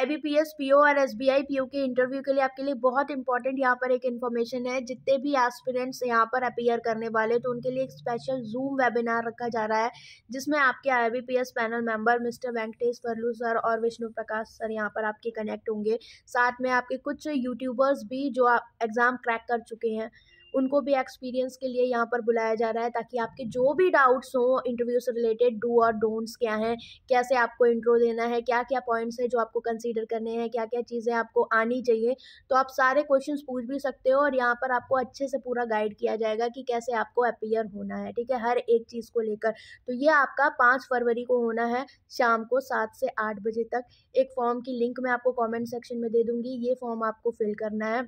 I B P S P O और S B I P O के interview के लिए आपके लिए बहुत इंपॉर्टेंट यहाँ पर एक इन्फॉर्मेशन है। जितने भी एस्पिरेंट्स यहाँ पर अपियर करने वाले तो उनके लिए एक स्पेशल जूम वेबिनार रखा जा रहा है, जिसमें आपके I B P S panel member mister Venkatesh फरलू sir और विष्णु प्रकाश सर यहाँ पर आपके कनेक्ट होंगे। साथ में आपके कुछ यूट्यूबर्स भी जो एग्ज़ाम क्रैक कर चुके हैं। उनको भी एक्सपीरियंस के लिए यहाँ पर बुलाया जा रहा है ताकि आपके जो भी डाउट्स हों इंटरव्यू से रिलेटेड डू और डोंट्स क्या हैं, कैसे आपको इंट्रो देना है क्या क्या पॉइंट्स हैं जो आपको कंसीडर करने हैं क्या क्या चीज़ें आपको आनी चाहिए तो आप सारे क्वेश्चन पूछ भी सकते हो और यहाँ पर आपको अच्छे से पूरा गाइड किया जाएगा कि कैसे आपको अपियर होना है, ठीक है, हर एक चीज़ को लेकर। तो ये आपका पाँच फरवरी को होना है, शाम को सात से आठ बजे तक। एक फॉर्म की लिंक मैं आपको कॉमेंट सेक्शन में दे दूँगी, ये फॉर्म आपको फिल करना है।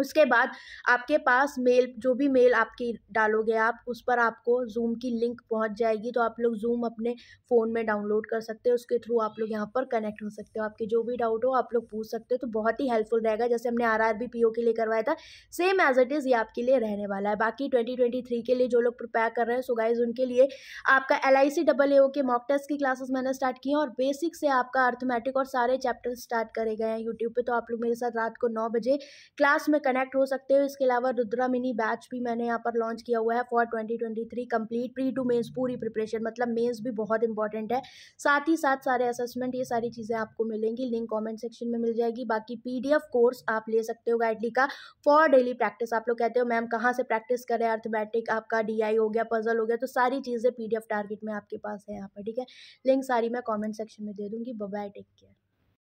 उसके बाद आपके पास मेल, जो भी मेल आपकी डालोगे आप, उस पर आपको जूम की लिंक पहुँच जाएगी तो आप लोग जूम अपने फ़ोन में डाउनलोड कर सकते हो, उसके थ्रू आप लोग यहाँ पर कनेक्ट हो सकते हो। आपके जो भी डाउट हो, आप लोग पूछ सकते हो तो बहुत ही हेल्पफुल रहेगा। जैसे हमने आर आर के लिए करवाया था सेम एज इट इज़ ये आपके लिए रहने वाला है। बाकी ट्वेंटी के लिए जो लोग प्रिपेयर कर रहे हैं सो गाइज़ उनके लिए आपका एल आई डबल ए के मॉक टेस्ट की क्लासेस मैंने स्टार्ट की हैं और बेसिक से आपका अर्थमेटिक और सारे चैप्टर स्टार्ट करे गए हैं यूट्यूब पर तो आप लोग मेरे साथ रात को नौ बजे क्लास में कनेक्ट हो सकते हो। इसके अलावा रुद्रा मिनी बैच भी मैंने यहाँ पर लॉन्च किया हुआ है for twenty twenty three complete pre to mains पूरी प्रिपरेशन मतलब मेंस भी बहुत इंपॉर्टेंट है। साथ ही साथ सारे असेसमेंट ये सारी चीज़ें आपको मिलेंगी। लिंक कमेंट सेक्शन में मिल जाएगी। बाकी पीडीएफ कोर्स आप ले सकते हो गाइडली का। फॉर डेली प्रैक्टिस आप लोग कहते हो, मैम, कहाँ से प्रैक्टिस करें? अर्थमेटिक आपका डीआई हो गया पजल हो गया। तो सारी चीज़ें पीडीएफ टारगेट में आपके पास है यहाँ पर, ठीक है? लिंक सारी मैं कॉमेंट सेक्शन में दे दूँगी। Bye take care